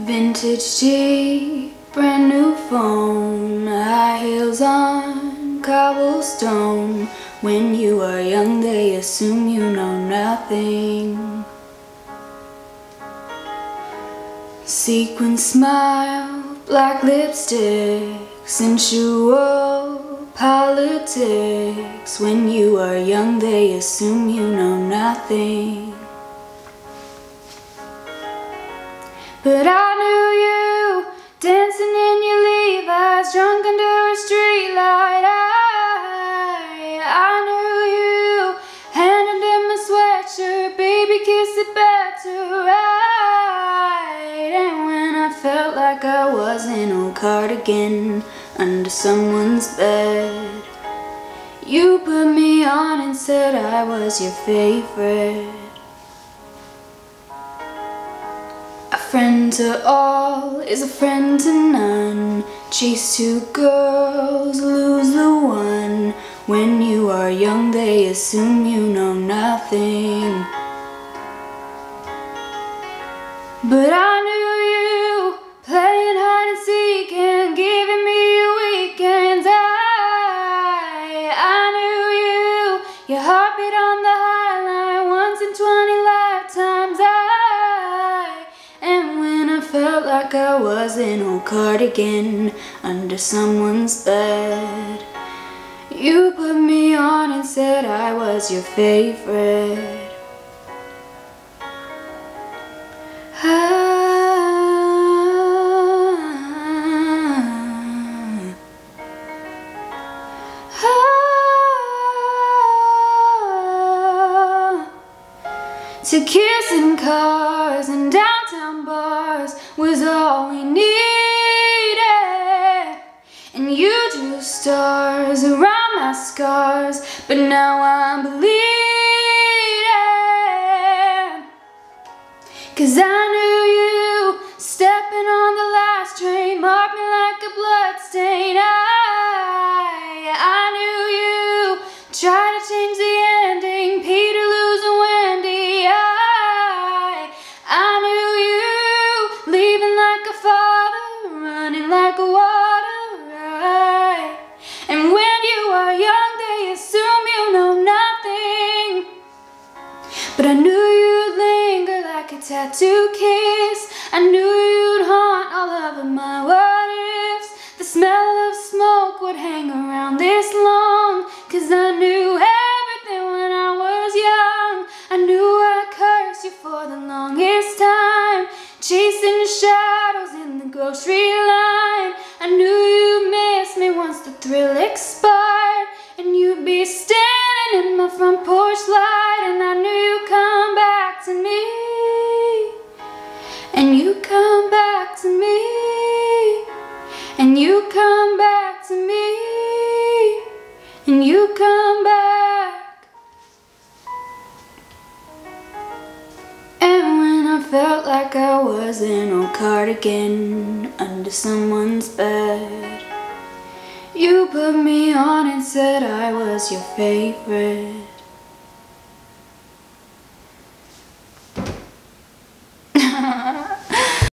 Vintage tee, brand new phone, high heels on cobblestone. When you are young, they assume you know nothing. Sequin smile, black lipstick, sensual politics. When you are young, they assume you know nothing. But I knew you dancing in your Levi's, drunk under a streetlight. I, I knew you handed in my sweatshirt, baby, kiss it back to right. And when I felt like I was in a cardigan under someone's bed, you put me on and said I was your favorite. Friend to all is a friend to none. Chase two girls, lose the one. When you are young, they assume you know nothing. But I knew you playing hide and seek and giving me weekends. I, I knew you, your heartbeat like I was in a cardigan under someone's bed. You put me on and said I was your favorite. Ah. Ah. To kiss in cars and downtown bars was all we needed. And you drew stars around my scars But now I'm bleeding. Cause I knew you stepping on the last train Marked me like a bloodstain But I knew you'd linger like a tattoo kiss. I knew you'd haunt all of my what ifs. The smell of smoke would hang around this long Cause I knew everything when I was young. I knew I'd curse you for the longest time. Chasing shadows in the grocery line. I knew you'd miss me once the thrill expired. And you'd be standing in my front porch you come back to me. And you come back to me. And you come back. And when I felt like I was in a cardigan Under someone's bed You put me on and said I was your favorite